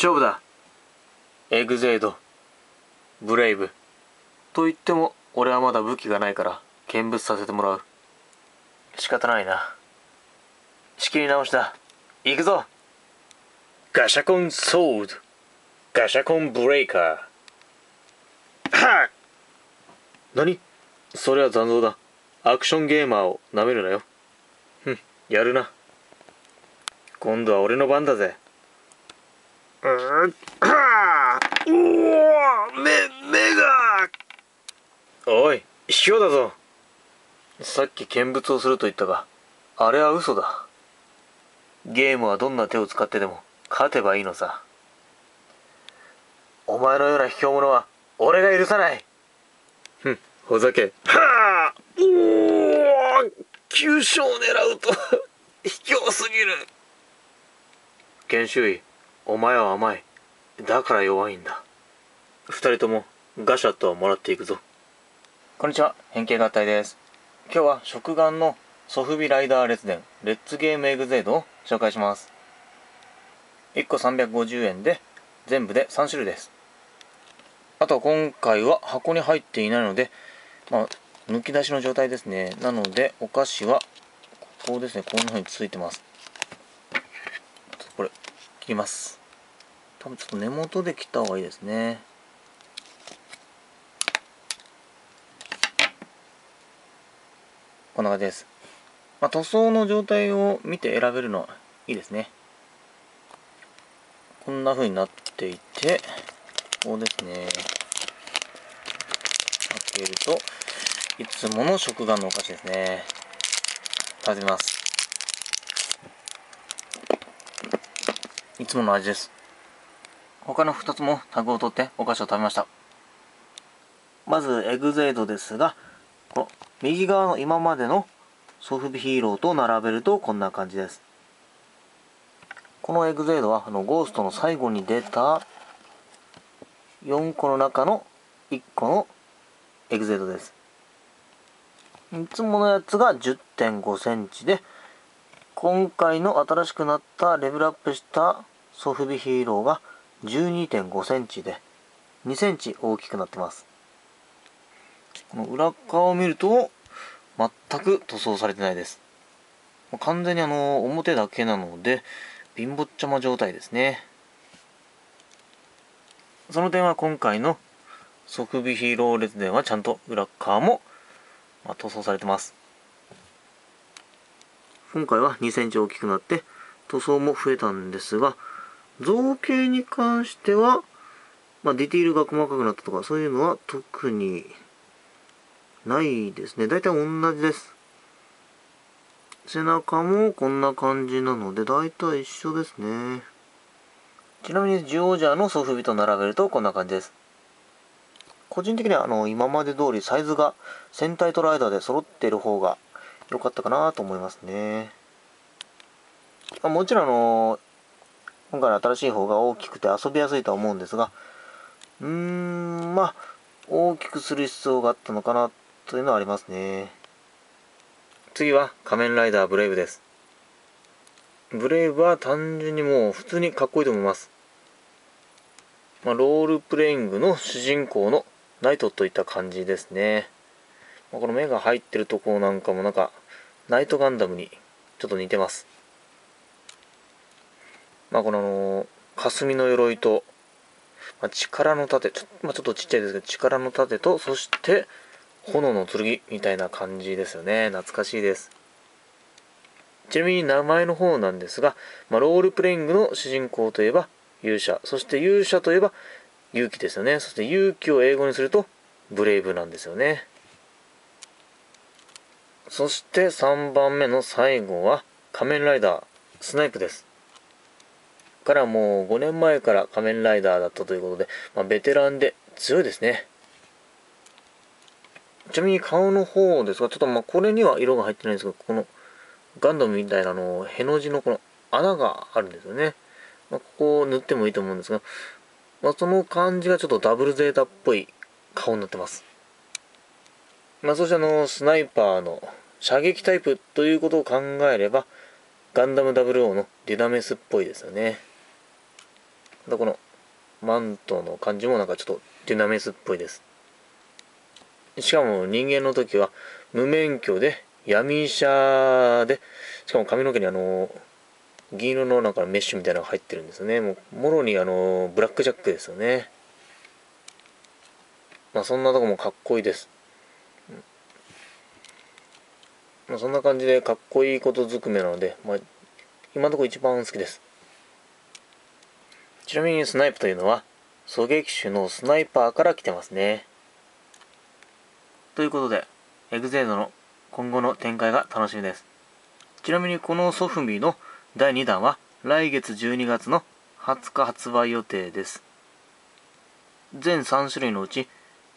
勝負だ。エグゼイド。ブレイブ。と言っても俺はまだ武器がないから見物させてもらう。仕方ないな。仕切り直しだ。行くぞ。ガシャコンソード。ガシャコンブレイカー。はっ。何？それは残像だ。アクションゲーマーをなめるなよ。ふんやるな。今度は俺の番だぜう ーはうお目目が。おい卑怯だぞ。さっき見物をすると言ったがあれは嘘だ。ゲームはどんな手を使ってでも勝てばいいのさ。お前のような卑怯者は俺が許さない。ふんほざけ。はあおお急所を狙うと 卑怯すぎる。研修医お前は甘い。だから弱いんだ。二人ともガシャットをもらっていくぞ。こんにちは。変形合体です。今日は食玩のソフビライダー列伝。レッツゲームエグゼイドを紹介します。1個350円で全部で3種類です。あと今回は箱に入っていないのでまあ抜き出しの状態ですね。なのでお菓子はここですね。こんな風についてます。これ切ります。多分ちょっと根元で切った方がいいですね。こんな感じです、まあ、塗装の状態を見て選べるのはいいですね。こんな風になっていてこうですね。開けるといつもの食玩のお菓子ですね。食べます。いつもの味です。他の2つもタグを取ってお菓子を食べました。まずエグゼイドですがこの右側の今までのソフビヒーローと並べるとこんな感じです。このエグゼイドはあのゴーストの最後に出た4個の中の1個のエグゼイドです。いつものやつが1 0 5センチで今回の新しくなったレベルアップしたソフビヒーローが12.5センチで2センチ大きくなってます。この裏側を見ると全く塗装されてないです。完全にあの表だけなので貧乏ちゃま状態ですね。その点は今回の即備ヒーロー列伝はちゃんと裏側も、まあ、塗装されてます。今回は2センチ大きくなって塗装も増えたんですが造形に関しては、まあ、ディティールが細かくなったとかそういうのは特にないですね。大体同じです。背中もこんな感じなので大体一緒ですね。ちなみにジオージャーのソフビと並べるとこんな感じです。個人的にはあの今まで通りサイズが戦隊とライダーで揃っている方が良かったかなと思いますね。もちろんあの今回の新しい方が大きくて遊びやすいとは思うんですがうーんまあ大きくする必要があったのかなというのはありますね。次は仮面ライダーブレイブです。ブレイブは単純にもう普通にかっこいいと思います、まあ、ロールプレイングの主人公のナイトといった感じですね、まあ、この目が入ってるところなんかもなんかナイトガンダムにちょっと似てます。まあこの霞の鎧と、まあ、力の盾ちょ,、まあ、ちょっとちっちゃいですけど力の盾とそして炎の剣みたいな感じですよね。懐かしいです。ちなみに名前の方なんですが、まあ、ロールプレイングの主人公といえば勇者。そして勇者といえば勇気ですよね。そして勇気を英語にするとブレイブなんですよね。そして3番目の最後は仮面ライダースナイプです。からもう5年前から仮面ライダーだったということで、まあ、ベテランで強いですね。ちなみに顔の方ですがちょっとまあこれには色が入ってないんですがこのガンダムみたいなのへの字のこの穴があるんですよね、まあ、ここを塗ってもいいと思うんですが、まあ、その感じがちょっとダブルゼータっぽい顔になってます。まあそしてあのスナイパーの射撃タイプということを考えればガンダム00のデュナメスっぽいですよね。でこのマントの感じもなんかちょっとデュナメスっぽいです。しかも人間の時は無免許で闇医者でしかも髪の毛にあの銀色のなんかメッシュみたいなのが入ってるんですよね。もうもろにあのブラックジャックですよね。まあそんなとこもかっこいいです。まあ、そんな感じでかっこいいことずくめなので、まあ、今のところ一番好きです。ちなみにスナイプというのは狙撃手のスナイパーから来てますね。ということでエグゼードの今後の展開が楽しみです。ちなみにこのソフビの第2弾は来月12月の20日発売予定です。全3種類のうち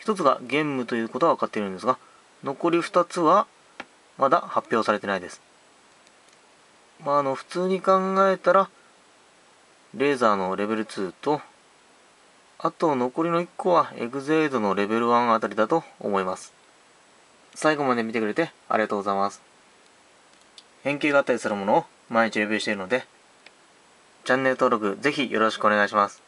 1つがゲームということは分かっているんですが残り2つはまだ発表されてないです。まあ、あの、普通に考えたら、レーザーのレベル2と、あと残りの1個はエグゼイドのレベル1あたりだと思います。最後まで見てくれてありがとうございます。変形があったりするものを毎日レビューしているので、チャンネル登録ぜひよろしくお願いします。